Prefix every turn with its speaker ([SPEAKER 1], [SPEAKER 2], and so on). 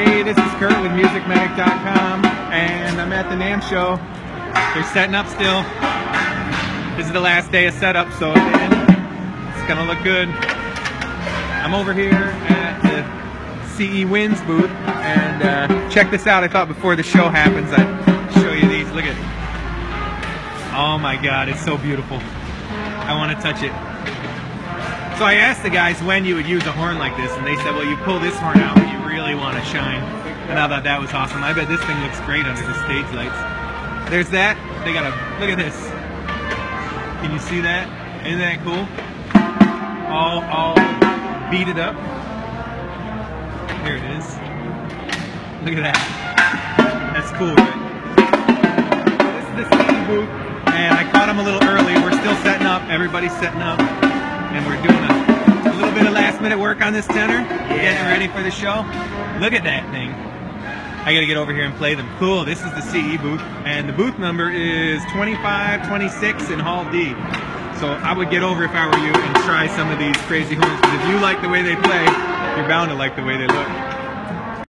[SPEAKER 1] Hey, this is Kurt with MusicMedic.com, and I'm at the NAMM show. They're setting up still. This is the last day of setup, so it's gonna look good. I'm over here at the CE Winds booth, and uh, check this out. I thought before the show happens, I'd show you these. Look at Oh my God, it's so beautiful. I want to touch it. So I asked the guys when you would use a horn like this, and they said, well, you pull this horn out you to shine. And I thought that was awesome. I bet this thing looks great under the stage lights. There's that. They got a, look at this. Can you see that? Isn't that cool? All, all beaded up. Here it is. Look at that. That's cool, right? This is the CE booth, and I caught them a little early. We're still setting up. Everybody's setting up and we're doing a, minute work on this tenor, yeah. getting ready for the show. Look at that thing. I gotta get over here and play them. Cool, this is the CE booth, and the booth number is 2526 in Hall D. So I would get over if I were you and try some of these crazy horns, because if you like the way they play, you're bound to like the way they look.